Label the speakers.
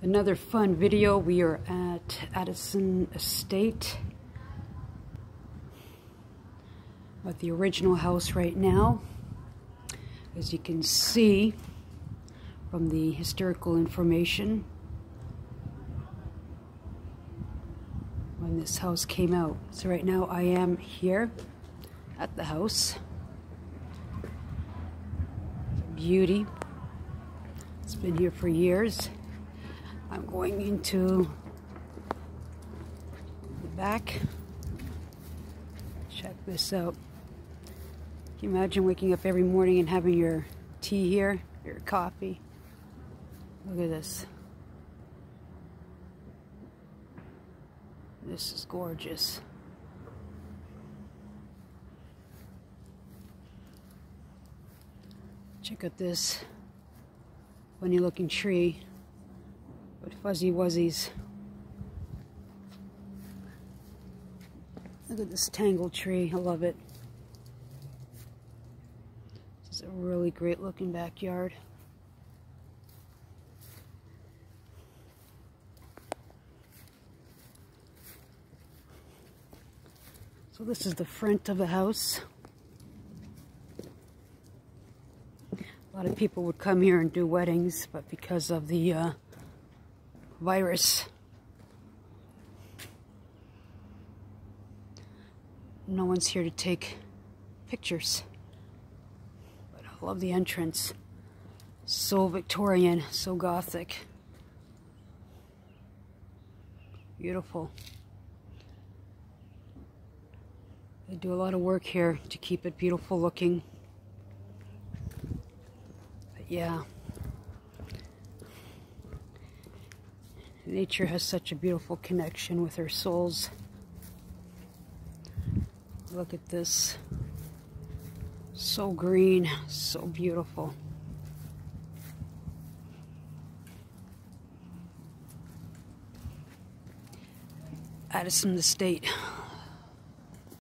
Speaker 1: Another fun video. We are at Addison Estate at the original house right now. As you can see from the historical information when this house came out. So right now I am here at the house. Beauty. It's been here for years. I'm going into the back. Check this out. Can you imagine waking up every morning and having your tea here, your coffee? Look at this. This is gorgeous. Check out this funny looking tree fuzzy wuzzies. Look at this tangled tree. I love it. This is a really great looking backyard. So this is the front of the house. A lot of people would come here and do weddings, but because of the uh, virus, no one's here to take pictures. But I love the entrance. So Victorian, so gothic. Beautiful. They do a lot of work here to keep it beautiful looking. But yeah. Nature has such a beautiful connection with our souls. Look at this. So green, so beautiful. Addison Estate.